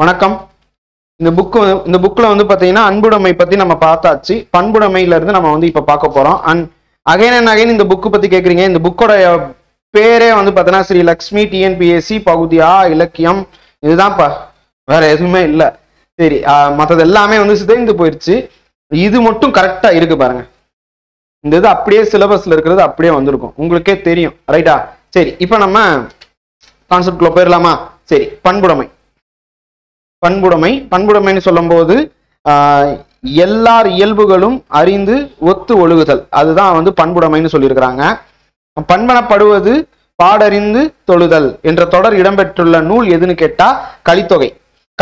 வணக்கம். இந்த புக்கு இந்த புக்கில் வந்து பார்த்தீங்கன்னா அன்புடைமை பற்றி நம்ம பார்த்தாச்சு. பண்புடைமையிலேருந்து நம்ம வந்து இப்போ பார்க்க போகிறோம் அண்ட் அகைன் அண்ட் அகைன் இந்த புக்கு பற்றி கேட்குறீங்க இந்த புக்கோட பேரே வந்து பார்த்தீங்கன்னா ஸ்ரீ லக்ஷ்மி டிஎன்பிஎஸ்சி பகுதியா இலக்கியம் இதுதான்ப்பா. வேற எதுவுமே இல்லை. சரி மற்றது எல்லாமே வந்து சிதைந்து போயிடுச்சு இது மட்டும் கரெக்டாக இருக்கு பாருங்க. இந்த இது அப்படியே சிலபஸில் இருக்கிறது அப்படியே வந்திருக்கும். உங்களுக்கே தெரியும். ரைட்டா சரி இப்போ நம்ம கான்செப்ட்குள்ள போயிடலாமா சரி பண்புடைமை. பண்புடைமை. பண்புடைமைன்னு சொல்லும்போது எல்லார் இயல்புகளும் அறிந்து ஒத்து ஒழுகுதல். அதுதான் வந்து பண்புடைமைன்னு சொல்லியிருக்கிறாங்க. பண்பனப்படுவது பாடறிந்து தொழுதல் என்ற தொடர் இடம்பெற்றுள்ள நூல் எதுன்னு கேட்டா கலித்தொகை.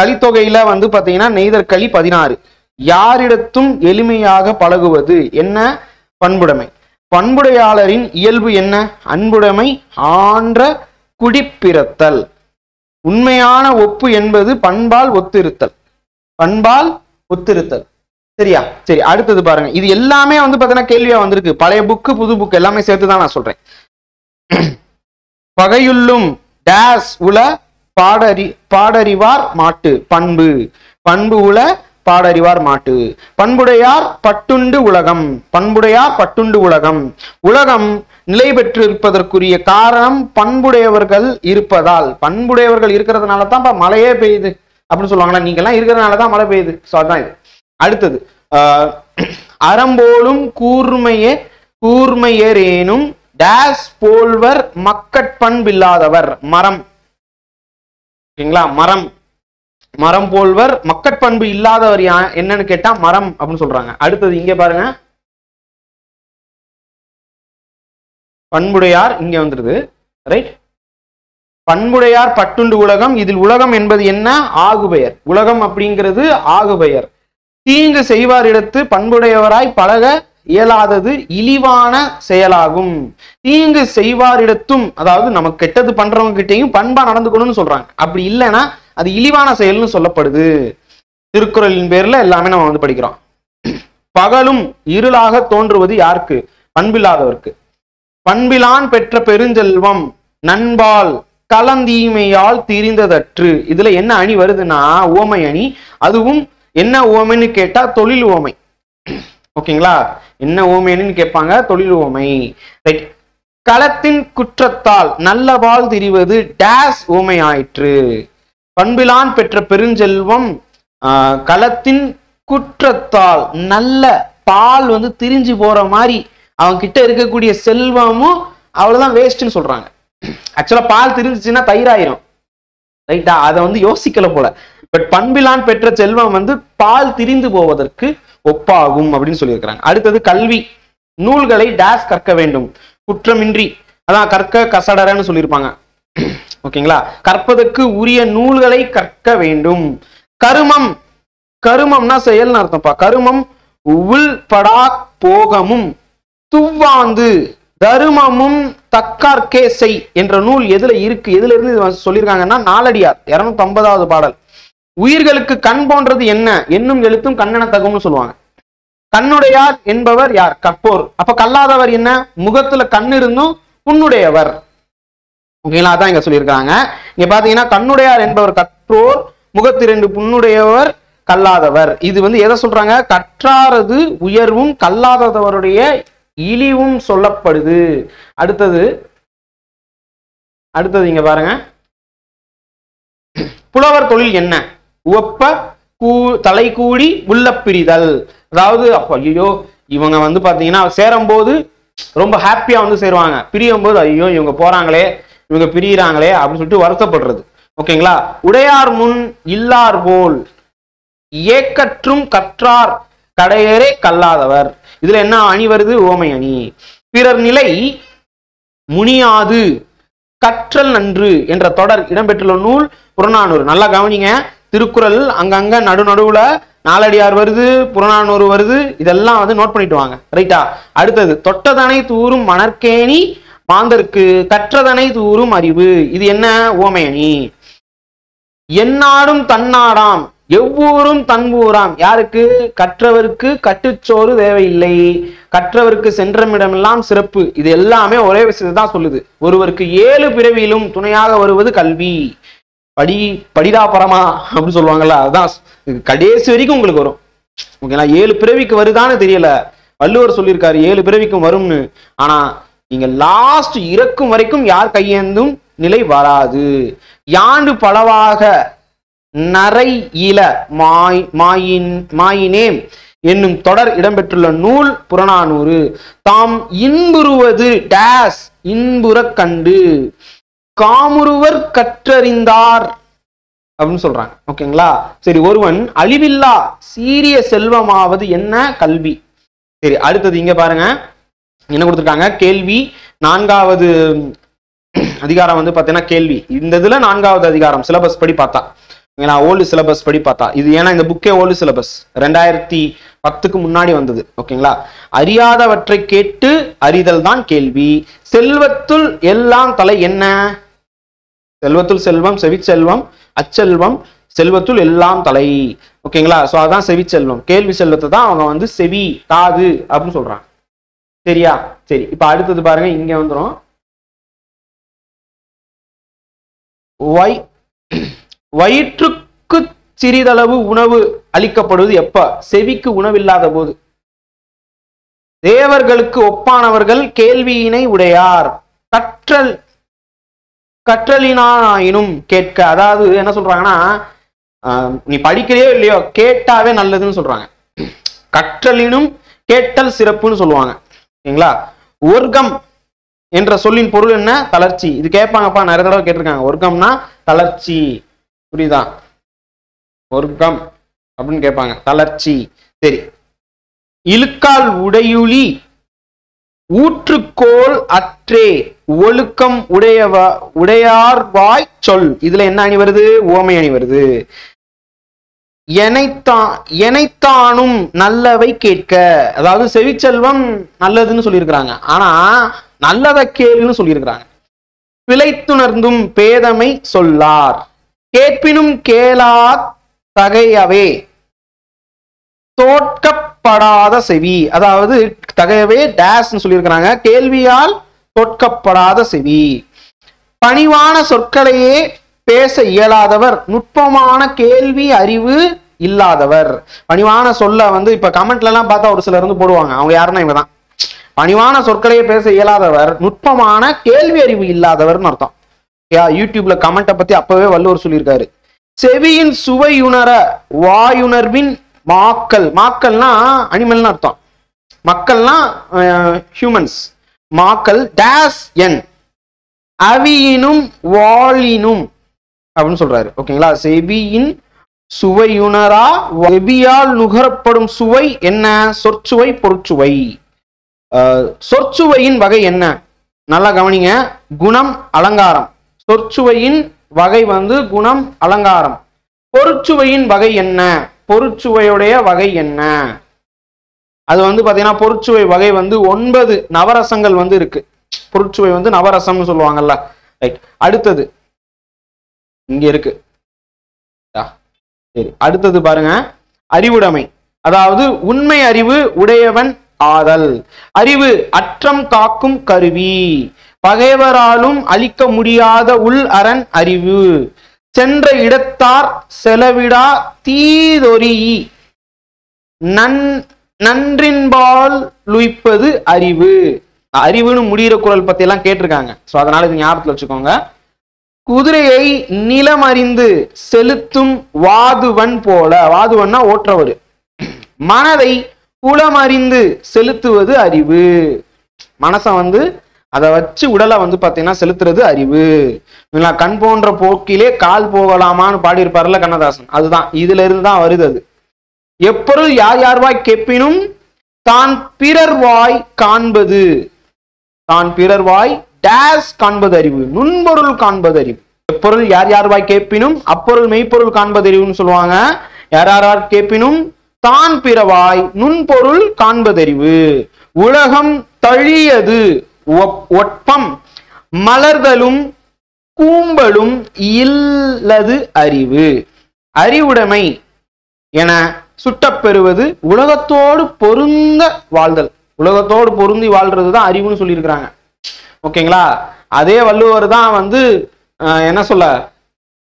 கலித்தொகையில வந்து பாத்தீங்கன்னா நெய்தர் களி பதினாறு. யாரிடத்தும் எளிமையாக பழகுவது என்ன? பண்புடைமை. பண்புடையாளரின் இயல்பு என்ன? அன்புடைமை ஆன்ற குடிப்பிறத்தல். உண்மையான ஒப்பு என்பது பண்பால் ஒத்திருத்தல். பண்பால் ஒத்திருத்தல். சரியா? சரி அடுத்தது பாருங்க. இது எல்லாமே வந்து பார்த்தீங்கன்னா கேள்வியா வந்திருக்கு. பழைய புக்கு புது புக் எல்லாமே சேர்த்து தான் நான் சொல்றேன். பகையுள்ளும் டேஸ் உல பாடறி பாடறிவார் மாட்டு. பண்பு. பண்பு உல பாடறிவார் மாட்டு. பண்புடையார் பட்டுண்டு உலகம். பண்புடையார் பட்டுண்டு உலகம். உலகம் நிலை பெற்றிருப்பதற்குரிய காரணம் பண்புடையவர்கள் இருப்பதால். பண்புடையவர்கள் இருக்கிறதுனால தான் மழையே பெய்யுது அப்படின்னு சொல்லுவாங்களா நீங்க எல்லாம் இருக்கிறதுனால தான் மழை பெய்யுது. ஸோ அதுதான் இது. அடுத்தது ஆஹ், அறம்போலும் கூர்மையே கூர்மையரேனும் டேஸ் போல்வர் மக்கட்பண்பில்லாதவர். மரம். ஓகேங்களா மரம். மரம் போல்வர் மக்கட்பண்பு இல்லாதவர் என்னன்னு கேட்டா மரம் அப்படின்னு சொல்றாங்க. அடுத்தது இங்க பாருங்க. பண்புடையார் இங்க வந்துருது. ரைட் பண்புடையார் பட்டுண்டு உலகம் இதில் உலகம் என்பது என்ன? ஆகுபெயர். உலகம் அப்படிங்கிறது ஆகுபெயர். தீங்கு செய்வாரிடத்து பண்புடையவராய் பழக இயலாதது இழிவான செயலாகும். தீங்கு செய்வாரிடத்தும் அதாவது நம்ம கெட்டது பண்றவங்க கிட்டயும் பண்பா நடந்துக்கணும்னு சொல்றாங்க. அப்படி இல்லைன்னா அது இழிவான செயல்னு சொல்லப்படுது. திருக்குறளின் பேர்ல எல்லாமே நம்ம வந்து படிக்கிறோம். பகலும் இருளாக தோன்றுவது யாருக்கு? பண்பில்லாதவர்க்கு. பண்பிலான் பெற்ற பெருஞ்செல்வம் நண்பால் கலந்தீமையால் திரிந்ததற்று. இதுல என்ன அணி வருதுன்னா ஓமை அணி. அதுவும் என்ன ஓமைன்னு கேட்டா தொழில் ஓமை. ஓகேங்களா? என்ன ஓமைன்னு கேட்பாங்க? தொழில் ஓமை. ரைட் களத்தின் குற்றத்தால் நல்ல பால் திரிவது டேஸ் ஓமை ஆயிற்று பண்பிலான் பெற்ற பெருஞ்செல்வம் களத்தின் குற்றத்தால் நல்ல பால் வந்து திரிஞ்சு போற மாதிரி அவங்க கிட்ட இருக்கக்கூடிய செல்வமும் அவ்வளவுதான் வேஸ்ட்னு சொல்றாங்க. ஆக்சுவலா பால் திரிஞ்சிச்சுன்னா தயிராயிரும். ரைட்டா அதை வந்து யோசிக்கல போல. பட் பண்பிலான் பெற்ற செல்வம் வந்து பால் திரிந்து போவதற்கு ஒப்பாகும் அப்படின்னு சொல்லியிருக்கிறாங்க. அடுத்தது கல்வி. நூல்களை டேஸ் கற்க வேண்டும். குற்றமின்றி. அதான் கற்க கசடரன்னு சொல்லியிருப்பாங்க. ஓகேங்களா? கற்பதற்கு உரிய நூல்களை கற்க வேண்டும். கருமம் கருமம்னா செயல்னு அர்த்தம்ப்பா. கருமம் உள்படா போகமும் துவ்வாந்து தருமமும் தக்கார்க்கே செய் என்ற நூல் எதுல இருக்கு? எதுல இருந்து சொல்லியிருக்காங்கன்னா நாலடியார் இருநூத்தி ஐம்பதாவது பாடல். உயிர்களுக்கு கண் போன்றது என்ன? என்னும் எழுத்தும் கண்ணென தகும்னு சொல்லுவாங்க. கண்ணுடையார் என்பவர் யார்? கற்போர். அப்ப கல்லாதவர் என்ன? முகத்துல கண் இருந்தும் புண்ணுடையவர் ஓகேங்களா அதான் இங்க சொல்லியிருக்காங்க. இங்க பாத்தீங்கன்னா கண்ணுடையார் என்பவர் கற்றோர் முகத்திரண்டு புண்ணுடையவர் கல்லாதவர். இது வந்து எதை சொல்றாங்க? கற்றாரது உயர்வும் கல்லாதவருடைய இழிவும் சொல்லப்படுது. அடுத்தது அடுத்தது இங்க பாருங்க. புலவர் தொழில் என்ன? உவப்ப கூ தலை கூடி உள்ள பிரிதல் அதாவது அப்போ ஐயோ இவங்க வந்து பாத்தீங்கன்னா சேரும்போது ரொம்ப ஹாப்பியா வந்து சேருவாங்க. பிரியும் போது ஐயோ இவங்க போறாங்களே. இவங்க பிரியிறாங்களே அப்படின்னு சொல்லிட்டு வருத்தப்படுறது. ஓகேங்களா? உடையார் முன் இல்லார் போல் ஏக்கற்றும் கற்றார் கடையரே கல்லாதவர். இதுல என்ன அணி வருது? ஓமை அணி. பிறர் நிலை முனியாது கற்றல் நன்று என்ற தொடர் இடம்பெற்றுள்ள நூல் புறநானூறு. நல்லா கவனிங்க. திருக்குறள் அங்கங்க நடு நடுவுல நாலடியார் வருது புறநானூறு வருது. இதெல்லாம் வந்து நோட் பண்ணிட்டு வாங்க. ரைட்டா அடுத்தது தொட்டதனை தூரும் மணற்கேணி மாந்தர்க்கு கற்றதனை தூரும் அறிவு. இது என்ன? ஓமையணி. எந்நாடும் தன்னாடாம் எவ்வூரும் தன்பூராம். யாருக்கு? கற்றவருக்கு கட்டுச்சோறு தேவையில்லை. கற்றவருக்கு சென்றமிடமெல்லாம் சிறப்பு. இது எல்லாமே ஒரே விஷயத்தை தான் சொல்லுது. ஒருவருக்கு ஏழு பிறவியிலும் துணையாக வருவது கல்வி. படி படிடா பரமா அப்படின்னு சொல்லுவாங்கல்ல அதுதான் கடைசி வரைக்கும் உங்களுக்கு வரும். ஓகேங்களா? ஏழு பிறவிக்கு வருதான்னு தெரியல. வள்ளுவர் சொல்லியிருக்காரு ஏழு பிறவிக்கும் வரும்னு. ஆனா நீங்க லாஸ்ட் இறக்கும் வரைக்கும் யார் கையேந்தும் நிலை வராது. யாண்டு பலவாக நரை இல மாய் மாயின் மாயினேம் என்னும் தொடர் இடம்பெற்றுள்ள நூல் புறநானூறு. தாம் இன்புறுவது டேஸ் இன்புறக் கண்டு. காமுருவர் கற்றறிந்தார் அப்படின்னு சொல்றாங்க. ஓகேங்களா? சரி ஒருவன் அழிவில்லா சீரிய செல்வமாவது என்ன? கல்வி. சரி அடுத்தது இங்க பாருங்க. என்ன கொடுத்துருக்காங்க? கேள்வி நான்காவது அதிகாரம் வந்து பார்த்தீங்கன்னா கேள்வி. இந்த இதில் நான்காவது அதிகாரம் சிலபஸ் படி பார்த்தா. ஏன்னா ஓல்டு சிலபஸ் படி பார்த்தா. இது ஏன்னா இந்த புக்கே ஓல்டு சிலபஸ் ரெண்டாயிரத்தி பத்துக்கு முன்னாடி வந்தது. ஓகேங்களா? அறியாதவற்றை கேட்டு அறிதல் தான் கேள்வி. செல்வத்துள் எல்லாம் தலை என்ன? செல்வத்துள் செல்வம் செவிச்செல்வம் அச்செல்வம் செல்வத்துள் எல்லாம் தலை. ஓகேங்களா? ஸோ அதான் செவிச்செல்வம். கேள்வி செல்வத்தை தான் அவங்க வந்து செவி காது அப்படின்னு சொல்றாங்க. சரியா? சரி இப்ப அடுத்தது பாருங்க இங்க வந்துரும். வய வயிற்றுக்கு சிறிதளவு உணவு அளிக்கப்படுவது எப்ப? செவிக்கு உணவில்லாத போது. தேவர்களுக்கு ஒப்பானவர்கள் கேள்வியினை உடையார். கற்றல் கற்றலினாயினும் கேட்க அதாவது என்ன சொல்றாங்கன்னா ஆஹ், நீ படிக்கிறையோ இல்லையோ கேட்டாவே நல்லதுன்னு சொல்றாங்க. கற்றலினும் கேட்டல் சிறப்புன்னு சொல்லுவாங்க. ஓகேங்களா? ஒர்க்கம் என்ற சொல்லின் பொருள் என்ன? தளர்ச்சி. இது கேட்பாங்கப்பா நிறைய தடவை கேட்டிருக்காங்க. ஒர்க்கம்னா தளர்ச்சி. புரியுதா? ஒர்க்கம் அப்படின்னு கேட்பாங்க தளர்ச்சி. சரி. இழுக்கால் உடையுளி ஊற்றுக்கோள் அற்றே ஒழுக்கம் உடையவ உடையார்வாய் சொல். இதுல என்ன அணி வருது? ஓமை அணி வருது. எனைத்தானும் நல்லவை கேட்க. அதாவது செவிச்செல்வம் நல்லதுன்னு சொல்லியிருக்கிறாங்க. ஆனா நல்லதை கேளுன்னு சொல்லியிருக்கிறாங்க. பிழைத்துணர்ந்தும் பேதமை சொல்லார். கேட்பினும் கேளா தகையவே. தோற்கப்படாத செவி. அதாவது தகையவே டேஸ்ன்னு சொல்லியிருக்கிறாங்க. கேள்வியால் தோற்கப்படாத செவி. பணிவான சொற்களையே பேச இயலாதவர் நுட்பமான கேள்வி அறிவு இல்லாதவர். பணிவான சொல்ல வந்து இப்ப கமெண்ட்ல எல்லாம் பார்த்தா ஒரு சிலர் வந்து போடுவாங்க. அவங்க யாருன்னா இவங்க தான். பணிவான சொற்களையே பேச இயலாதவர் நுட்பமான கேள்வி அறிவு இல்லாதவர்னு அர்த்தம். யா யூடியூப்ல கமெண்ட்டை பத்தி அப்பவே வள்ளுவர் சொல்லியிருக்காரு. செவியின் சுவையுணர வாயுணர்வின் மாக்கள் மாக்கள்னா அனிமல்னு அர்த்தம். மக்கள்னா ஹியூமன்ஸ் மாக்கள் டேஸ் என் அவியினும் வாளினும். அப்படின்னு சொல்றாரு. ஓகேங்களா? செபியின் சுவையுணரா செபியால் நுகரப்படும் சுவை என்ன? சொற்சுவை பொருட்சுவை சொற்சுவையின் வகை என்ன? நல்லா கவனிங்க. குணம் அலங்காரம். சொற்சுவையின் வகை வந்து குணம் அலங்காரம். பொருட்சுவையின் வகை என்ன? பொருட்சுவையுடைய வகை என்ன? அது வந்து பாத்தீங்கன்னா பொருட்சுவை வகை வந்து ஒன்பது நவரசங்கள் வந்து இருக்கு. பொருட்சுவை வந்து நவரசம்னு சொல்லுவாங்கல்ல. ரைட் அடுத்தது இங்க இருக்கு. ஆ, சரி அடுத்தது பாருங்க. அறிவுடைமை. அதாவது உண்மை அறிவு உடையவன் ஆதல். அறிவு அற்றம் காக்கும் கருவி. பகைவராலும் அழிக்க முடியாத உள் அரண் அறிவு. சென்ற இடத்தார் செலவிடா தீதொரி நன் நன்றின்பால் லுய்ப்பது அறிவு. அறிவுன்னு முடிகிற குரல் பத்தி எல்லாம் கேட்டிருக்காங்க. ஸோ அதனால இது ஞாபகத்துல வச்சுக்கோங்க. குதிரையை நிலம் அறிந்து செலுத்தும் வாதுவன் போல. வாதுவன்னா ஓற்றவர் மனதை புலமறிந்து செலுத்துவது அறிவு. மனசை வந்து அதை வச்சு உடலை வந்து பார்த்தீங்கன்னா செலுத்துறது அறிவு. இவங்களா கண் போன்ற போக்கிலே கால் போகலாமான்னு பாடியிருப்பார்ல கண்ணதாசன். அதுதான். இதுல இருந்து தான் வருது அது. எப்பொருள் யார் யார்வாய் கேட்பினும் தான் பிறர்வாய் காண்பது. தான் பிறர் வாய் டேஸ் காண்பது அறிவு நுண்பொருள் காண்பது அறிவு எப்பொருள் யார் யார் வாய் கேட்பினும் அப்பொருள் மெய்ப்பொருள் காண்பது அறிவுன்னு சொல்லுவாங்க. யார் யார் கேட்பினும் தான் பிறவாய் நுண்பொருள் காண்பதறிவு. உலகம் தழியது ஒப்- ஒட்பம். மலர்தலும் கூம்பலும் இல்லது அறிவு. அறிவுடைமை என சுட்டப்பெறுவது உலகத்தோடு பொருந்த வாழ்தல். உலகத்தோடு பொருந்தி வாழ்றது தான் அறிவுன்னு சொல்லியிருக்கிறாங்க. ஓகேங்களா? அதே வள்ளுவர் தான் வந்து என்ன சொல்ல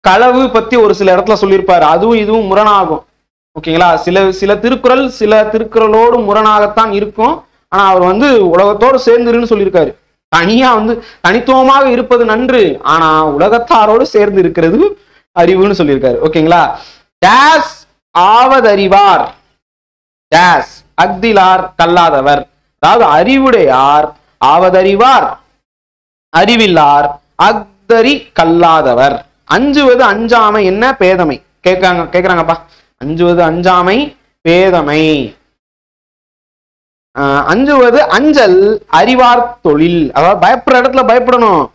களவு பத்தி ஒரு சில இடத்துல சொல்லியிருப்பாரு. அதுவும் இதுவும் முரணாகும். ஓகேங்களா? சில சில திருக்குறள் சில திருக்குறளோடு முரணாகத்தான் இருக்கும். ஆனா அவர் வந்து உலகத்தோடு சேர்ந்துருன்னு சொல்லியிருக்காரு. தனியா வந்து தனித்துவமாக இருப்பது நன்று. ஆனா உலகத்தாரோடு சேர்ந்து இருக்கிறது அறிவுன்னு சொல்லியிருக்காரு. ஓகேங்களா? டேஸ் ஆவதறிவார். டேஸ் அக்திலார் கல்லாதவர். அதாவது அறிவுடையார் ஆவதறிவார். அறிவில்லார் அக்தரி கல்லாதவர். அஞ்சுவது அஞ்சாமை என்ன? பேதமை. கேட்காங்க கேட்குறாங்கப்பா. அஞ்சுவது அஞ்சாமை பேதமை. ஆஹ் அஞ்சுவது அஞ்சல் அறிவார் தொழில். அதாவது பயப்படுற இடத்துல பயப்படணும்.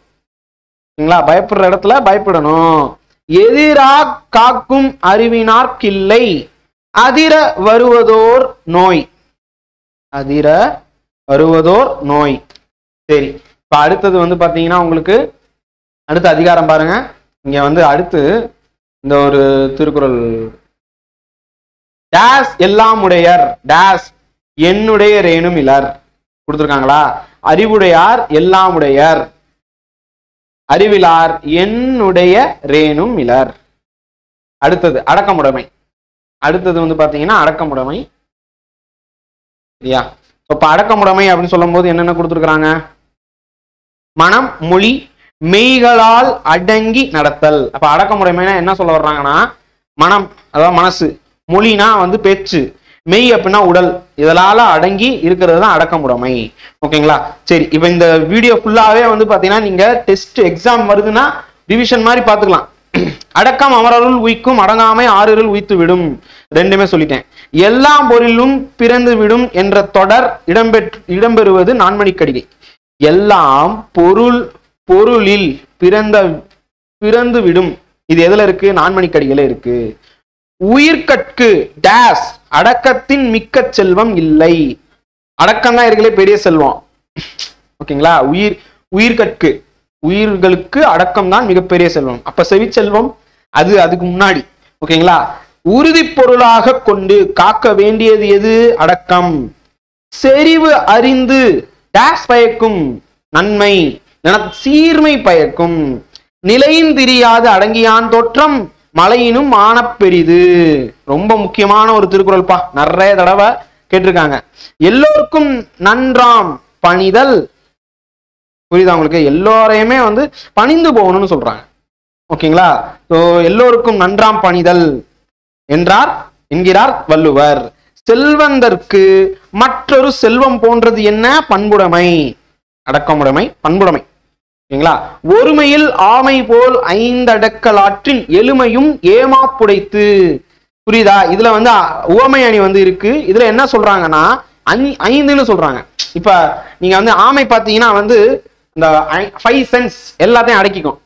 சரிங்களா? பயப்படுற இடத்துல பயப்படணும். எதிரா காக்கும் அறிவினார்க்கில்லை. அதிர வருவதோர் நோய். அதிர வருவதோர் நோய். சரி. இப்போ அடுத்தது வந்து பார்த்தீங்கன்னா உங்களுக்கு அடுத்த அதிகாரம் பாருங்க. இங்கே வந்து அடுத்து இந்த ஒரு திருக்குறள். டேஸ் எல்லாம் உடையர் டேஸ் என்னுடைய ரேணும் இலர். கொடுத்துருக்காங்களா? அறிவுடையார் எல்லாம் உடையர் அறிவிலார் என்னுடைய ரேணும் இலர். அடுத்தது அடக்கமுடைமை. அடுத்தது வந்து பார்த்தீங்கன்னா அடக்கமுடைமை. இல்லையா இப்போ அடக்கமுடைமை அப்படின்னு சொல்லும் போது என்னென்ன கொடுத்துருக்குறாங்க? மனம் மொழி மெய்களால் அடங்கி நடத்தல். அப்ப அடக்கமுடைமைனா என்ன சொல்ல வர்றாங்கன்னா மனம் அதாவது மனசு. மொழினா வந்து பேச்சு. மெய் அப்படின்னா உடல். இதனால அடங்கி இருக்கிறது தான் அடக்கமுடைமை. ஓகேங்களா? சரி இப்போ இந்த வீடியோ ஃபுல்லாவே வந்து பாத்தீங்கன்னா நீங்க டெஸ்ட் எக்ஸாம் வருதுன்னா டிவிஷன் மாதிரி பாத்துக்கலாம். அடக்கம் அமரருள் உய்க்கும் அடங்காமை ஆறுருள் உய்த்து விடும் ரெண்டுமே சொல்லிட்டேன். எல்லா பொருளும் பிறந்து விடும் என்ற தொடர் இடம்பெற்று இடம்பெறுவது நான்மணிக்கடிகை. எல்லாம் பொருள் பொருளில் பிறந்த பிறந்து விடும். இது எதுல இருக்கு? நான்மணிக்கடிகளே இருக்கு. உயிர்கட்கு டேஸ் அடக்கத்தின் மிக்க செல்வம் இல்லை. அடக்கம் தான் இருக்கலே பெரிய செல்வம். ஓகேங்களா? உயிர் உயிர்கட்கு. உயிர்களுக்கு அடக்கம் தான் மிகப்பெரிய செல்வம். அப்ப செவிச்செல்வம் அது அதுக்கு முன்னாடி. ஓகேங்களா? உறுதி பொருளாக கொண்டு காக்க வேண்டியது எது? அடக்கம். செறிவு அறிந்து டேஷ் பயக்கும் நன்மை சீர்மை பயக்கும். நிலையின் திரியாது அடங்கியான் தோற்றம் மலையினும் ஆனப் பெரிது. ரொம்ப முக்கியமான ஒரு திருக்குறள்ப்பா நிறைய தடவை கேட்டிருக்காங்க. எல்லோருக்கும் நன்றாம் பணிதல். புரியுதா உங்களுக்கு? எல்லோரையுமே வந்து பணிந்து போகணும்னு சொல்றாங்க. ஓகேங்களா? ஸோ எல்லோருக்கும் நன்றாம் பணிதல். என்றார் என்கிறார் வள்ளுவர். செல்வந்தற்கு மற்றொரு செல்வம் போன்றது என்ன? பண்புடைமை. அடக்கமுடைமை பண்புடைமை. ஓகேங்களா? ஒருமையில் ஆமை போல் ஐந்தடக்கலாற்றின் எளிமையும் ஏமாப்புடைத்து. புரியுதா? இதுல வந்து உவமை அணி வந்து இருக்கு. இதுல என்ன சொல்றாங்கன்னா ஐ- ஐந்துன்னு சொல்றாங்க. இப்ப நீங்க வந்து ஆமை பாத்தீங்கன்னா வந்து இந்த ஃபைவ் சென்ஸ் எல்லாத்தையும் அடக்கிக்கும்.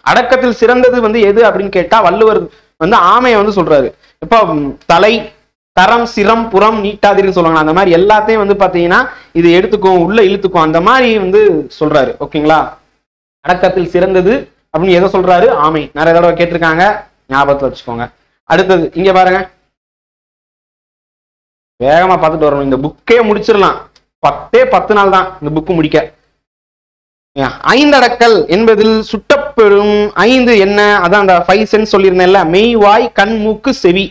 அடக்கத்தில் சிறந்தது வந்து எது அப்படின்னு கேட்டா வள்ளுவர் வந்து ஆமையை வந்து சொல்றாரு. இப்போ தலை தரம் சிரம் புறம் நீட்டாதிரின்னு சொல்லுவாங்க அந்த மாதிரி எல்லாத்தையும் வந்து பாத்தீங்கன்னா இது எடுத்துக்கும் உள்ள இழுத்துக்கும் அந்த மாதிரி வந்து சொல்றாரு. ஓகேங்களா? அடக்கத்தில் சிறந்தது அப்படின்னு எதை சொல்றாரு. ஆமை. நிறைய தடவை கேட்டிருக்காங்க. ஞாபகத்தை வச்சுக்கோங்க. அடுத்தது இங்க பாருங்க. வேகமா பார்த்துட்டு வரணும். இந்த புக்கே முடிச்சிடலாம். பத்தே பத்து நாள் தான் இந்த புக்கு முடிக்க. ஐந்தடக்கல் என்பதில் சுட்டப்பெறும் ஐந்து என்ன? அதான் அந்த ஃபைவ் சென்ஸ் சொல்லியிருந்தேன்ல. மெய் வாய் கண் மூக்கு செவி.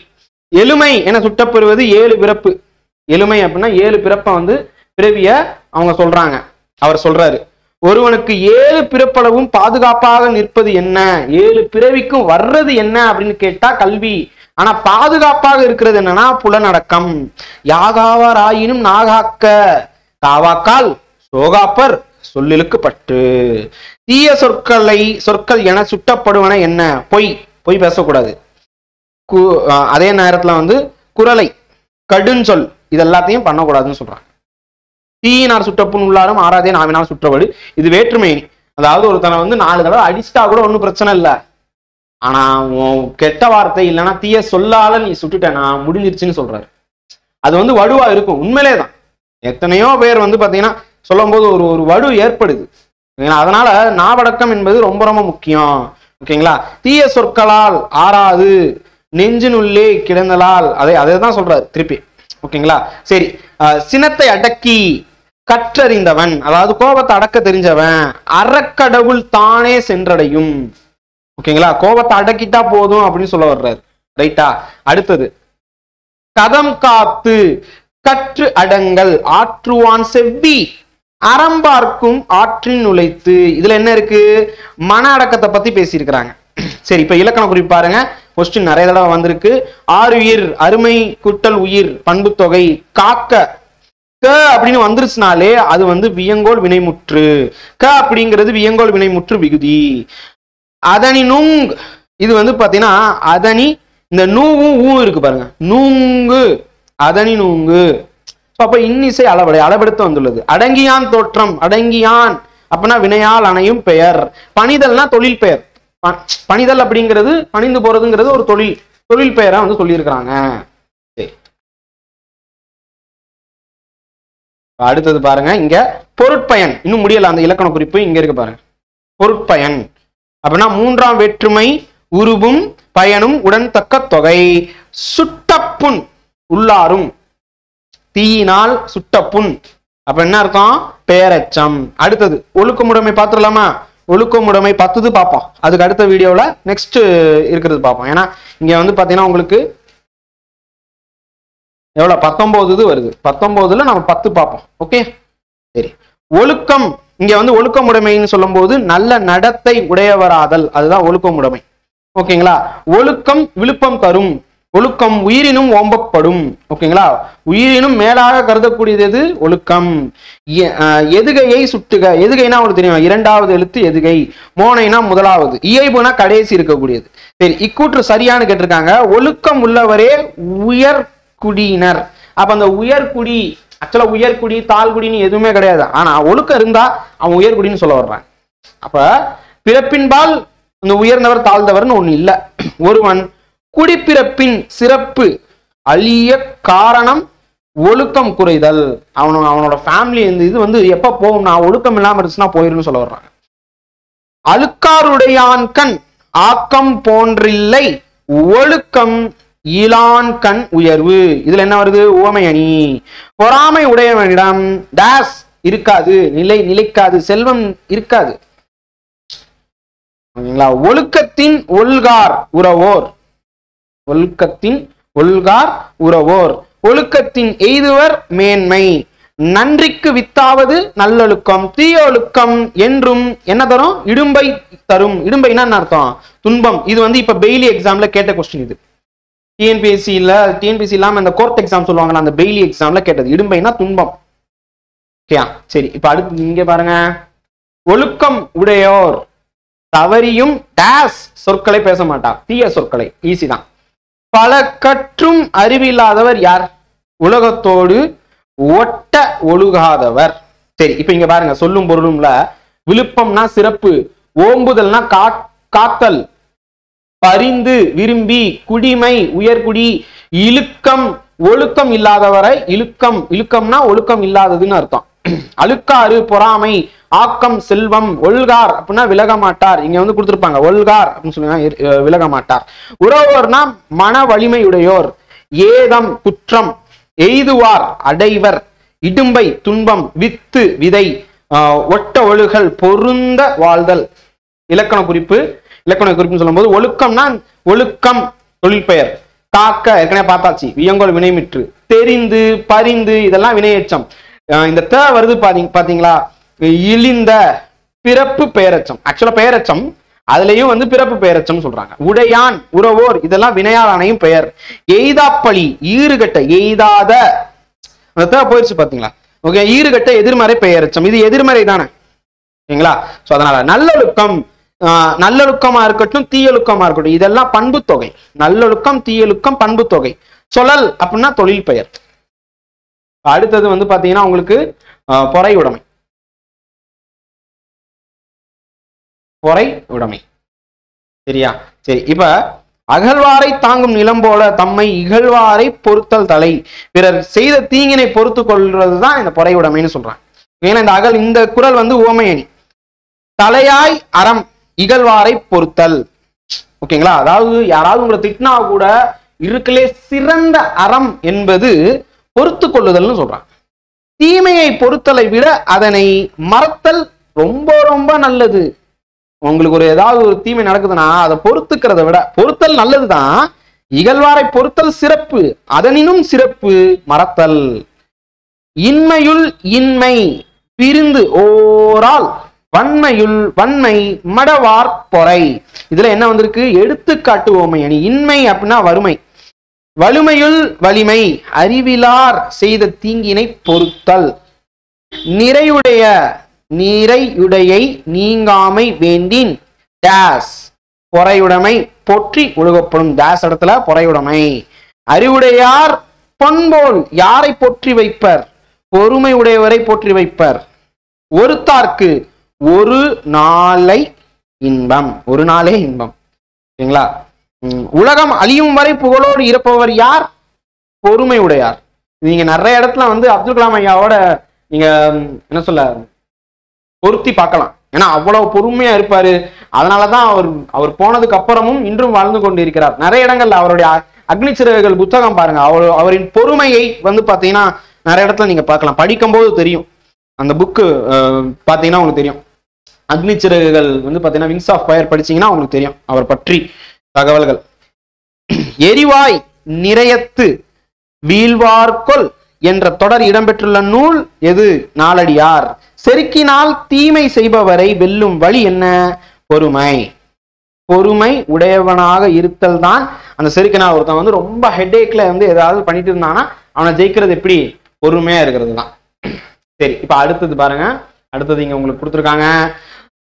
எளிமை என சுட்டப்பெறுவது ஏழு பிறப்பு. எளிமை அப்படின்னா ஏழு பிறப்பை வந்து பிறவிய அவங்க சொல்றாங்க. அவர் சொல்றாரு ஒருவனுக்கு ஏழு பிறப்பளவும் பாதுகாப்பாக நிற்பது என்ன? ஏழு பிறவிக்கும் வர்றது என்ன அப்படின்னு கேட்டா கல்வி. ஆனா பாதுகாப்பாக இருக்கிறது என்னன்னா புலனடக்கம். யாகாவார் ஆயினும் நாகாக்க. காவாக்கால் சோகாப்பர் சொல்லிலுக்கு பட்டு தீய சொற்களை சொற்கள் என சுட்டப்படுவன என்ன? பொய். பொய் பேசக்கூடாது. கு- அதே நேரத்தில் வந்து குரலை கடுஞ்சொல் இது எல்லாத்தையும் பண்ணக்கூடாதுன்னு சொல்றாங்க. தீயினார் சுட்டப்புண் உள்ளாரும் ஆறாதே நாவினால் சுற்றவடு. இது வேற்றுமை அதாவது ஒருத்தனை வந்து நாலு தடவை அடிச்சிட்டா கூட ஒன்றும் பிரச்சனை இல்லை. ஆனா உன் கெட்ட வார்த்தை இல்லைன்னா தீய சொல்லால நீ நான் முடிஞ்சிருச்சுன்னு சொல்றாரு. அது வந்து வடுவா இருக்கும். உண்மையிலே தான் எத்தனையோ பேர் வந்து பாத்தீங்கன்னா சொல்லும்போது ஒரு ஒரு வடு ஏற்படுது. ஓகேங்களா? அதனால நாவடக்கம் என்பது ரொம்ப ரொம்ப முக்கியம். ஓகேங்களா? தீய சொற்களால் ஆறாது. நெஞ்சினுள்ளே கிடந்தலால். அதை அதை தான் சொல்றாரு திருப்பி. ஓகேங்களா? சரி. சினத்தை அடக்கி கற்றறிந்தவன் அதாவது கோபத்தை அடக்க தெரிஞ்சவன் அறக்கடவுள் தானே சென்றடையும். ஓகேங்களா? கோபத்தை அடக்கிட்டா போதும் அப்படின்னு சொல்ல வர்றாரு. ரைட்டா? அடுத்தது. கதம் காத்து கற்று அடங்கல் ஆற்றுவான் செவ்வி. அறம்பார்க்கும் ஆற்றின் நுழைத்து. இதுல என்ன இருக்கு? மன அடக்கத்தை பத்தி பேசியிருக்கிறாங்க. சரி இப்ப இலக்கண குறிப்பு பாருங்க. கொஸ்டின் நிறைய தடவை வந்திருக்கு. ஆறுயிர் அருமை குட்டல் உயிர் பண்புத்தொகை காக்க. க அப்படின்னு வந்துருச்சுனாலே அது வந்து வியங்கோல் வினைமுற்று. க அப்படிங்கிறது வியங்கோல் வினைமுற்று விகுதி. அதனி நுங் இது வந்து பாத்தீங்கன்னா அதனி இந்த நூவும் ஊ இருக்கு பாருங்க. நூங்கு அதனி நூங்கு. அப்போ அப்ப இன்னிசை அளவடை அளவெடுத்து வந்துள்ளது. அடங்கியான் தோற்றம் அடங்கியான். அப்படின்னா வினையால் அணையும் பெயர். பணிதல்னா தொழில் பெயர். பணிதல் அப்படிங்கிறது பணிந்து போறதுங்கிறது ஒரு தொழில் தொழில் பெயரா வந்து சொல்லியிருக்கிறாங்க. அடுத்தது பாருங்க இங்க பொருட்பயன். இன்னும் முடியல அந்த இலக்கண குறிப்பு இங்க இருக்கு பாருங்க. பொருட்பயன். அப்படின்னா மூன்றாம் வேற்றுமை உருவும் பயனும் உடன் தக்க தொகை. சுட்டப்புண் உள்ளாரும். தீயினால் சுட்டப்புண். அப்ப என்ன அர்த்தம்? பேரச்சம். அடுத்தது ஒழுக்கமுடைமை பார்த்துடலாமா? ஒழுக்கமுடைமை பத்துது பார்ப்போம். அதுக்கு அடுத்த வீடியோவில் நெக்ஸ்ட் இருக்கிறது பார்ப்போம். ஏன்னா இங்கே வந்து பார்த்தீங்கன்னா உங்களுக்கு எவ்வளோ? பத்தொம்போது இது வருது. பத்தொம்போதுல நம்ம பத்து பார்ப்போம். ஓகே சரி. ஒழுக்கம். இங்கே வந்து ஒழுக்கமுடைமைன்னு சொல்லும்போது நல்ல நடத்தை உடையவராதல். அதுதான் ஒழுக்கமுடைமை ஓகேங்களா ஒழுக்கம் விழுப்பம் தரும். ஒழுக்கம் உயிரினும் ஓம்பப்படும். ஓகேங்களா? உயிரினும் மேலாக கருதக்கூடியது எது? ஒழுக்கம். எ- அஹ் எதுகையை சுட்டுக. எதுகைனா உங்களுக்கு தெரியும்? இரண்டாவது எழுத்து எதுகை. மோனைனா முதலாவது. இயைபுனா கடைசி இருக்கக்கூடியது. சரி இக்கூற்று சரியானு கேட்டிருக்காங்க. ஒழுக்கம் உள்ளவரே உயர்குடியினர் அப்ப அந்த உயர்குடி ஆக்சுவலா உயர்குடி தாழ்குடின்னு எதுவுமே கிடையாது. ஆனா ஒழுக்கம் இருந்தா அவன் உயர்குடின்னு சொல்ல வர்றான். அப்ப பிறப்பின்பால் இந்த உயர்ந்தவர் தாழ்ந்தவர்னு ஒண்ணு இல்ல. ஒருவன் குடிப்பிறப்பின் சிறப்பு அழிய காரணம் ஒழுக்கம் குறைதல். அவனோட அவனோட ஃபேமிலி இந்த இது வந்து எப்ப போகும்னா ஒழுக்கம் இல்லாம இருந்துச்சுன்னா போயிருன்னு சொல்ல வர்றாங்க. அழுக்காருடையான் கண் ஆக்கம் போன்றில்லை ஒழுக்கம் இலான் கண் உயர்வு. இதுல என்ன வருது? உவமை அணி. பொறாமை உடையவனிடம் டேஸ் இருக்காது நிலை நிலைக்காது செல்வம் இருக்காது. ஒழுக்கத்தின் ஒல்கார் உறவோர். ஒழுக்கத்தின் ஒல்கார் உறவோர். ஒழுக்கத்தின் எய்துவர் மேன்மை. நன்றிக்கு வித்தாவது நல்லொழுக்கம் தீயொழுக்கம் என்றும் என்ன தரும்? இடும்பை தரும். இடும்பைனா என்ன அர்த்தம்? துன்பம். இது வந்து இப்ப பெய்லி எக்ஸாம்ல கேட்ட கொஸ்டின் இது. டிஎன்பிஎஸ்சி இல்ல டிஎன்பிஎஸ்சி இல்லாம அந்த கோர்ட் எக்ஸாம் சொல்லுவாங்களா அந்த பெய்லி எக்ஸாம்ல கேட்டது. இடும்பைனா துன்பம். ஓகேயா சரி இப்ப அடுத்து இங்க பாருங்க. ஒழுக்கம் உடையோர் தவறியும் டேஸ் சொற்களை பேச மாட்டார். தீய சொற்களை. ஈஸி தான். பல கற்றும் அறிவில்லாதவர் யார்? உலகத்தோடு ஒட்ட ஒழுகாதவர். சரி இப்ப இங்க பாருங்க சொல்லும் பொருளும்ல விழுப்பம்னா சிறப்பு ஓம்புதல்னா கா- காத்தல் பரிந்து விரும்பி குடிமை உயர்குடி இழுக்கம் ஒழுக்கம் இல்லாதவரை இழுக்கம் இழுக்கம்னா ஒழுக்கம் இல்லாததுன்னு அர்த்தம். அழுக்காறு பொறாமை ஆக்கம் செல்வம் ஒல்கார் அப்படின்னா விலக மாட்டார். இங்க வந்து கொடுத்துருப்பாங்க ஒல்கார் அப்படின்னு சொல்லுங்க விலக மாட்டார். உறவோர்னா மன வலிமையுடையோர் ஏதம் குற்றம் எய்துவார் அடைவர் இடும்பை துன்பம் வித்து விதை ஆஹ், ஒட்ட ஒழுகல் பொருந்த வாழ்தல். இலக்கண குறிப்பு இலக்கண குறிப்புன்னு சொல்லும்போது ஒழுக்கம்னா ஒழுக்கம் தொழில் பெயர் காக்க ஏற்கனவே பார்த்தாச்சு வியங்கோல் வினைமிற்று தெரிந்து பரிந்து இதெல்லாம் வினையேற்றம். இந்த த வருது பாத்தீங்க பாத்தீங்களா? இழிந்த பிறப்பு பெயரச்சம் ஆக்சுவலா பெயரச்சம் அதுலயும் வந்து பிறப்பு பெயரச்சம் சொல்றாங்க. உடையான் உறவோர் இதெல்லாம் வினையாளனையும் பெயர். எய்தாப்பழி ஈறுகட்ட எய்தாத. போயிடுச்சு பாத்தீங்களா? ஓகே ஈறுகட்ட எதிர்மறை பெயரச்சம் இது எதிர்மறை தானே? ஓகேங்களா சோ அதனால நல்லொழுக்கம் ஆஹ், நல்லொழுக்கமா இருக்கட்டும் தீயொழுக்கமா இருக்கட்டும் இதெல்லாம் பண்பு தொகை நல்லொழுக்கம் தீயொழுக்கம் பண்பு தொகை சொல்லல் அப்படின்னா தொழில் பெயர். அடுத்தது வந்து பாத்தீங்கன்னா உங்களுக்கு ஆஹ், பொறை உடைமை பொறை உடைமை. சரியா? சரி இப்ப அகழ்வாரை தாங்கும் நிலம் போல தம்மை இகழ்வாரை பொறுத்தல் தலை. பிறர் செய்த தீங்கினை பொறுத்து கொள்றதுதான் இந்த பொறை உடைமைன்னு சொல்றாங்க. ஏன்னா இந்த அகல் இந்த குரல் வந்து உவமையணி தலையாய் அறம் இகழ்வாரை பொறுத்தல். ஓகேங்களா? அதாவது யாராவது உங்களை திட்டினா கூட இருக்கலே சிறந்த அறம் என்பது பொறுத்து கொள்ளுதல்னு சொல்றாங்க. தீமையை பொறுத்தலை விட அதனை மறத்தல் ரொம்ப ரொம்ப நல்லது. உங்களுக்கு ஒரு ஏதாவது ஒரு தீமை நடக்குதுன்னா அதை பொறுத்துக்கிறத விட பொறுத்தல் நல்லதுதான். இகழ்வாரை பொறுத்தல் சிறப்பு அதனினும் சிறப்பு மறத்தல். இன்மையுள் இன்மை பிரிந்து ஓரால் வன்மையுள் வன்மை மடவார் பொறை. இதுல என்ன வந்திருக்கு? எடுத்துக்காட்டு ஓமை அணி. இன்மை அப்படின்னா வறுமை. வலிமையுள் வலிமை அறிவிலார் செய்த தீங்கினை பொறுத்தல். நிறையுடைய நீரையுடையை நீங்காமை வேண்டின். டேஸ் பொறையுடைமை போற்றி ஒழுகப்படும். டேஸ் இடத்துல பொறையுடைமை. அறிவுடையார் பொன்போல் யாரை போற்றி வைப்பர்? பொறுமை உடையவரை போற்றி வைப்பர். ஒருத்தார்க்கு ஒரு நாளை இன்பம். ஒரு நாளே இன்பம். சரிங்களா? உலகம் அழியும் வரை புகழோடு இருப்பவர் யார்? பொறுமை உடையார். நீங்க நிறைய இடத்துல வந்து அப்துல் கலாம் ஐயாவோட நீங்க என்ன சொல்ல? பொருத்தி பார்க்கலாம். ஏன்னா அவ்வளவு பொறுமையா இருப்பாரு. அதனாலதான் அவர் அவர் போனதுக்கு அப்புறமும் இன்றும் வாழ்ந்து கொண்டிருக்கிறார். நிறைய இடங்கள்ல அவருடைய அக்னி சிறகுகள் புத்தகம் பாருங்க. அவர் அவரின் பொறுமையை வந்து பாத்தீங்கன்னா நிறைய இடத்துல நீங்க பார்க்கலாம். படிக்கும்போது தெரியும். அந்த புக்கு பாத்தீங்கன்னா உங்களுக்கு தெரியும். அக்னி சிறகுகள் வந்து பாத்தீங்கன்னா விங்ஸ் ஆஃப் ஃபயர் படிச்சீங்கன்னா உங்களுக்கு தெரியும். அவர் பற்றி தகவல்கள். எரிவாய் நிறையத்து வீழ்வார்கொள் என்ற தொடர் இடம்பெற்றுள்ள நூல் எது? நாளடியார். செருக்கினால் தீமை செய்பவரை வெல்லும் வழி என்ன? பொறுமை. பொறுமை உடையவனாக இருத்தல் தான். அந்த செருக்கினால் ஒருத்தன் வந்து ரொம்ப ஹெட்ஏக்ல வந்து ஏதாவது பண்ணிட்டு இருந்தானா அவனை ஜெயிக்கிறது எப்படி? பொறுமையா இருக்கிறது தான். சரி இப்ப அடுத்தது பாருங்க. அடுத்தது இங்க உங்களுக்கு கொடுத்துருக்காங்க.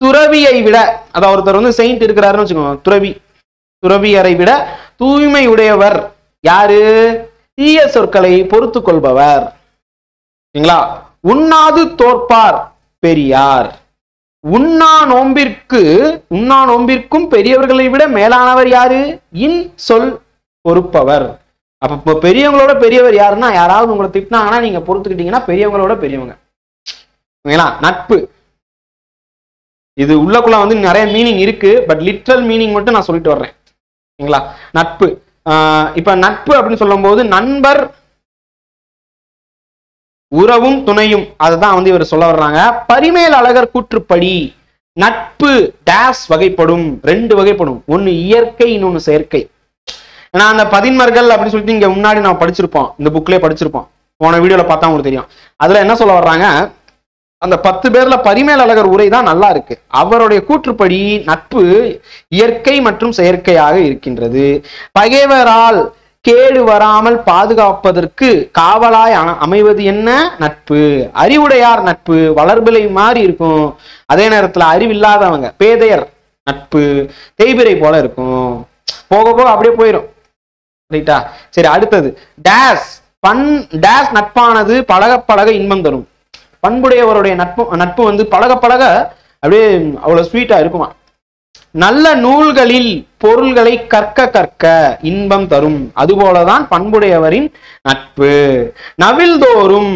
துறவியை விட அதாவது ஒருத்தர் வந்து செயின்ட் இருக்கிறாருன்னு வச்சுக்கோங்க துறவி. துறவியரை விட தூய்மை உடையவர் யாரு? தீய சொற்களை பொறுத்து கொள்பவர். சரிங்களா? உண்ணாது தோற்பார் பெரியார். உண்ணா நோம்பிற்கு உண்ணா நோம்பிற்கும் பெரியவர்களை விட மேலானவர் யாரு? இன் சொல் பொறுப்பவர். அப்ப இப்போ பெரியவங்களோட பெரியவர் யாருன்னா யாராவது உங்களை திட்டினாங்கன்னா நீங்க பொறுத்துக்கிட்டீங்கன்னா பெரியவங்களோட பெரியவங்க. ஓகேங்களா? நட்பு. இது உள்ளக்குள்ள வந்து நிறைய மீனிங் இருக்கு பட் லிட்ரல் மீனிங் மட்டும் நான் சொல்லிட்டு வர்றேன். ஓகேங்களா? நட்பு. இப்ப நட்பு அப்படின்னு சொல்லும்போது நண்பர் உறவும் துணையும் அதுதான் வந்து இவர் சொல்ல வர்றாங்க. பரிமேல் அழகர் கூற்றுப்படி நட்பு டேஸ் வகைப்படும். ரெண்டு வகைப்படும். ஒன்னு இயற்கை இன்னொன்னு செயற்கை. ஏன்னா அந்த பதின்மர்கள் அப்படின்னு சொல்லிட்டு இங்க முன்னாடி நம்ம படிச்சிருப்போம். இந்த புக்லயே படிச்சிருப்போம். போன வீடியோல பார்த்தா உங்களுக்கு தெரியும். அதுல என்ன சொல்ல வர்றாங்க? அந்த பத்து பேர்ல பரிமேல் அழகர் உரை தான் நல்லா இருக்கு. அவருடைய கூற்றுப்படி நட்பு இயற்கை மற்றும் செயற்கையாக இருக்கின்றது. பகைவரால் கேடு வராமல் பாதுகாப்பதற்கு காவலாய் அ- அமைவது என்ன? நட்பு. அறிவுடையார் நட்பு. வளர்பிலை மாதிரி இருக்கும். அதே நேரத்துல அறிவில்லாதவங்க. பேதையர் நட்பு. தேய்பிரை போல இருக்கும். போக போக அப்படியே போயிடும் ரைட்டா சரி அடுத்தது. டேஸ். பண் டேஸ் நட்பானது பழக பழக இன்பம் தரும். பண்புடையவருடைய நட்பு நட்பு வந்து பழக பழக அப்படியே அவ்வளவு ஸ்வீட்டா இருக்குமா? நல்ல நூல்களில் பொருள்களை கற்க கற்க இன்பம் தரும். அதுபோலதான் பண்புடையவரின் நட்பு. நவில்தோறும்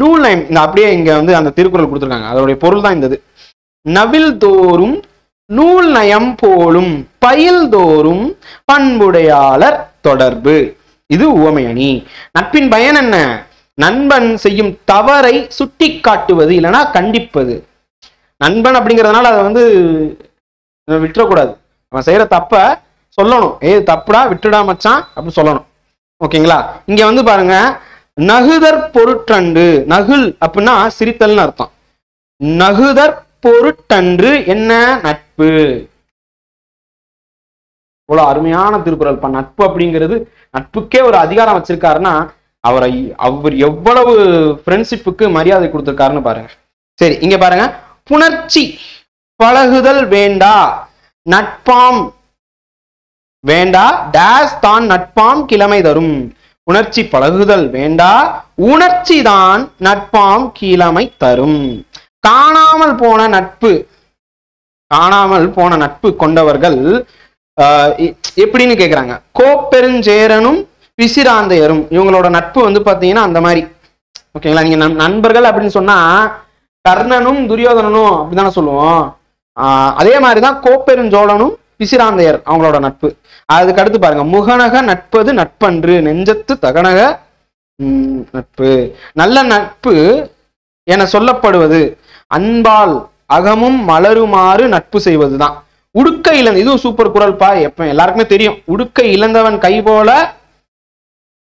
நூல் அப்படியே இங்க வந்து அந்த திருக்குறள் கொடுத்துருக்காங்க. அதோடைய பொருள் தான் இந்தது நவில்தோறும் நூல் நயம் போலும் பயில்தோறும் பண்புடையாளர் தொடர்பு. இது உவமையணி நட்பின் பயன் என்ன? நண்பன் செய்யும் தவறை சுட்டி காட்டுவது இல்லைன்னா கண்டிப்பது. நண்பன் அப்படிங்கிறதுனால அதை வந்து விட்டுறக்கூடாது. அவன் செய்யற தப்ப சொல்லணும். ஏது தப்புடா விட்டுடா மச்சான் அப்படின்னு சொல்லணும். ஓகேங்களா? இங்க வந்து பாருங்க நகுதர் பொருட்டன்று நகுல் அப்படின்னா சிரித்தல்னு அர்த்தம். நகுதற் பொருட்டன்று என்ன நட்பு? இவ்வளோ அருமையான திருக்குறள். பா நட்பு அப்படிங்கிறது நட்புக்கே ஒரு அதிகாரம் வச்சிருக்காருன்னா அவரை அவர் எவ்வளவு ஃப்ரெண்ட்ஷிப்புக்கு மரியாதை கொடுத்துருக்காருன்னு பாருங்க. சரி இங்க பாருங்க. புணர்ச்சி. பழகுதல் வேண்டா நட்பாம் வேண்டா டேஸ் தான் நட்பாம் கிழமை தரும். உணர்ச்சி பழகுதல் வேண்டா உணர்ச்சி தான் நட்பாம் கிழமை தரும். காணாமல் போன நட்பு காணாமல் போன நட்பு கொண்டவர்கள் ஆஹ் எப்படின்னு கேட்குறாங்க கோப்பெருஞ்சேரனும் பிசிராந்தையரும் இவங்களோட நட்பு வந்து பாத்தீங்கன்னா அந்த மாதிரி. ஓகேங்களா? நீங்கள் நண்- நண்பர்கள் அப்படின்னு சொன்னா கர்ணனும் துரியோதனனும் அப்படிதானே சொல்லுவோம்? அதே மாதிரி தான் கோப்பெருஞ்சோழனும் பிசிராந்தையர் அவங்களோட நட்பு. அதுக்கு அடுத்து பாருங்க முகநக நட்பது நட்பன்று நெஞ்சத்து தகனக நட்பு. நல்ல நட்பு என சொல்லப்படுவது அன்பால் அகமும் மலருமாறு நட்பு செய்வதுதான். உடுக்க இழந்த இதுவும் சூப்பர் குரல்பா எப்ப எல்லாருக்குமே தெரியும். உடுக்க இழந்தவன் கை போல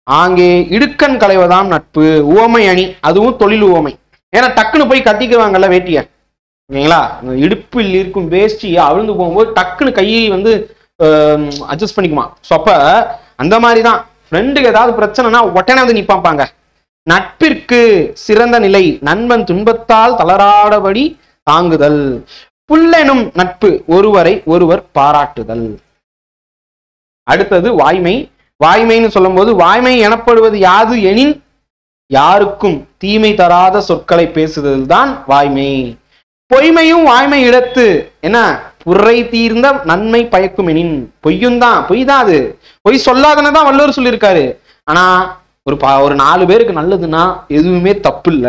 ஆங்கே இடுக்கன் களைவதாம் நட்பு. உவமை அணி அதுவும் தொழில் உவமை. ஏன்னா டக்குன்னு போய் கத்திக்குவாங்கல்ல வேட்டியை. ஓகேங்களா? இடுப்பில் இருக்கும் வேஷ்டி அவிழ்ந்து போகும்போது டக்குன்னு கையை வந்து அட்ஜஸ்ட் பண்ணிக்குமா. ஸோ அப்போ அந்த மாதிரி தான் ஃப்ரெண்டுக்கு ஏதாவது பிரச்சனைனா உடனே வந்து நிப்பாப்பாங்க. நட்பிற்கு சிறந்த நிலை நண்பன் துன்பத்தால் தளராடபடி தாங்குதல். புல்லெனும் நட்பு ஒருவரை ஒருவர் பாராட்டுதல். அடுத்தது வாய்மை. வாய்மைன்னு சொல்லும்போது வாய்மை எனப்படுவது யாது எனின் யாருக்கும் தீமை தராத சொற்களை பேசுதல் தான் வாய்மை. பொய்மையும் வாய்மை இடத்து என்ன? உரை தீர்ந்த நன்மை பயக்கும் எனின் பொய்யும் தான் பொய் தான் அது. பொய் சொல்லாதன தான் வள்ளுவர் சொல்லியிருக்காரு. ஆனா ஒரு பா ஒரு நாலு பேருக்கு நல்லதுன்னா எதுவுமே தப்பு இல்ல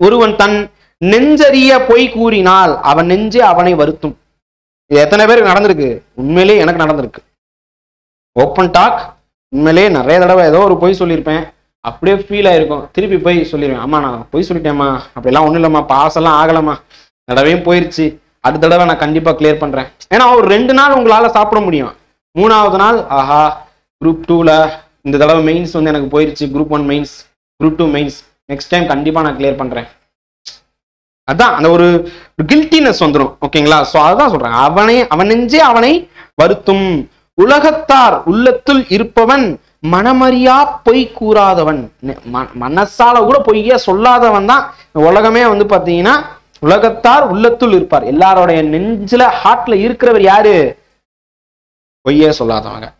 ஒருவன் தன் நெஞ்சறிய பொய் கூறினால் அவன் நெஞ்சே அவனை வருத்தும். இது எத்தனை பேருக்கு நடந்திருக்கு? உண்மையிலேயே எனக்கு நடந்திருக்கு. ஓப்பன் டாக் உண்மையிலேயே நிறைய தடவை ஏதோ ஒரு பொய் சொல்லியிருப்பேன். அப்படியே ஃபீல் ஆயிருக்கும். திருப்பி போய் சொல்லிடுவேன் அம்மா நான் பொய் சொல்லிட்டேம்மா அப்படிலாம் ஒன்றும் இல்லைம்மா. பாஸ் எல்லாம் ஆகலம்மா. தடவையும் போயிருச்சு. அடுத்த தடவை நான் கண்டிப்பாக கிளியர் பண்ணுறேன் ஏன்னா ஒரு ரெண்டு நாள் உங்களால் சாப்பிட முடியும். மூணாவது நாள் ஆஹா குரூப் டூவில் இந்த தடவை மெயின்ஸ் வந்து எனக்கு போயிருச்சு. Group one mains group two mains next time கண்டிப்பாக நான் கிளியர் பண்ணுறேன் அதான் அந்த ஒரு கில்ட்டினஸ் வந்துடும் ஓகேங்களா? ஸோ அதுதான் சொல்கிறேன் அவனை அவன் நெஞ்சே அவனை வருத்தும். உலகத்தார் உள்ளத்துள் இருப்பவன் மனமறியா பொய் கூறாதவன். ம- மனசால கூட பொய்யே சொல்லாதவன் தான். உலகமே வந்து பாத்தீங்கன்னா உலகத்தார் உள்ளத்துள் இருப்பார். எல்லாரோடைய நெஞ்சில ஹார்ட்ல இருக்கிறவர் யாரு? பொய்யே சொல்லாதவங்க.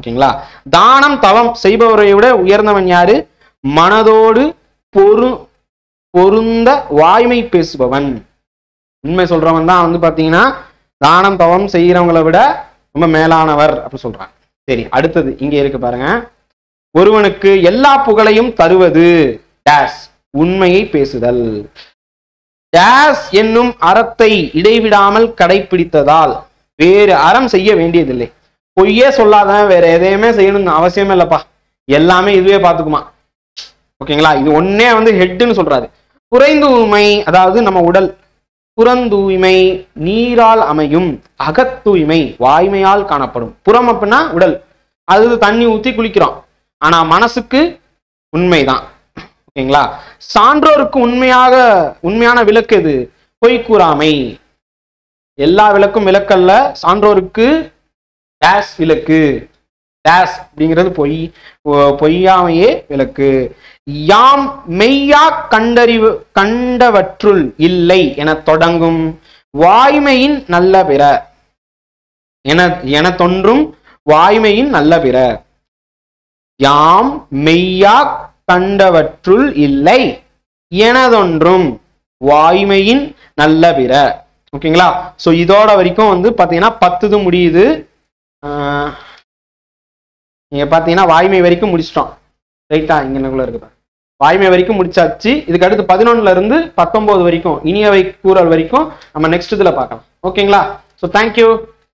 ஓகேங்களா? தானம் தவம் செய்பவரை விட உயர்ந்தவன் யாரு? மனதோடு பொரு பொருந்த வாய்மை பேசுபவன். உண்மை சொல்றவன் தான் வந்து பாத்தீங்கன்னா தானம் தவம் செய்கிறவங்களை விட ரொம்ப மேலானவர் அப்படின்னு சொல்றான் சரி அடுத்தது இங்க இருக்கு பாருங்க. ஒருவனுக்கு எல்லா புகழையும் தருவது டேஸ் உண்மையை பேசுதல். டேஸ் என்னும் அறத்தை இடைவிடாமல் கடைபிடித்ததால் வேறு அறம் செய்ய வேண்டியதில்லை. பொய்யே சொல்லாதவன் வேற எதையுமே செய்யணும்னு அவசியமே இல்லப்பா. எல்லாமே இதுவே பார்த்துக்குமா. ஓகேங்களா? இது ஒன்னே வந்து ஹெட்னு சொல்றாரு. புரைந்தூய்மை அதாவது நம்ம உடல் புறந்தூய்மை நீரால் அமையும் அகத்தூய்மை வாய்மையால் காணப்படும். புறம் அப்படின்னா உடல். அது தண்ணி ஊத்தி குளிக்கிறோம். ஆனா மனசுக்கு உண்மைதான். ஓகேங்களா? சான்றோருக்கு உண்மையாக உண்மையான விளக்கு எது? பொய் கூறாமை. எல்லா விளக்கும் விளக்கல்ல சான்றோருக்கு கேஸ் விளக்கு. டேஸ் அப்படிங்கிறது பொய் பொய்யாமையே விளக்கு. யாம் மெய்யா கண்டறிவு கண்டவற்றுள் இல்லை என தொடங்கும் வாய்மையின் நல்ல பிற. என என தொன்றும் வாய்மையின் நல்ல பிற. யாம் மெய்யா கண்டவற்றுள் இல்லை எனதொன்றும் வாய்மையின் நல்ல பிற. ஓகேங்களா? சோ இதோட வரைக்கும் வந்து பாத்தீங்கன்னா பத்து முடியுது. முடியுது நீங்கள் பார்த்தீங்கன்னா வாய்மை வரைக்கும் முடிச்சிட்டோம். ரைட்டா இங்கே எனக்குள்ள இருக்கு வாய்மை வரைக்கும் முடிச்சாச்சு. இதுக்கு அடுத்து பதினொன்னுல இருந்து பத்தொன்பது வரைக்கும் இனியவை கூறல் வரைக்கும் நம்ம நெக்ஸ்ட் இதில் பார்க்கலாம். ஓகேங்களா ஸோ தேங்க்யூ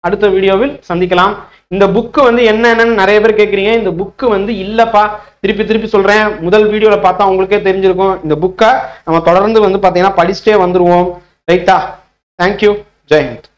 அடுத்த வீடியோவில் சந்திக்கலாம். இந்த புக்கு வந்து என்னென்னு நிறைய பேர் கேட்குறீங்க இந்த புக்கு வந்து இல்லைப்பா. திருப்பி திருப்பி சொல்கிறேன் முதல் வீடியோவில் பார்த்தா உங்களுக்கே தெரிஞ்சிருக்கும். இந்த புக்கை நம்ம தொடர்ந்து வந்து பார்த்தீங்கன்னா படிச்சுட்டே வந்துடுவோம் ரைட்டா தேங்க்யூ ஜெயஹிந்த்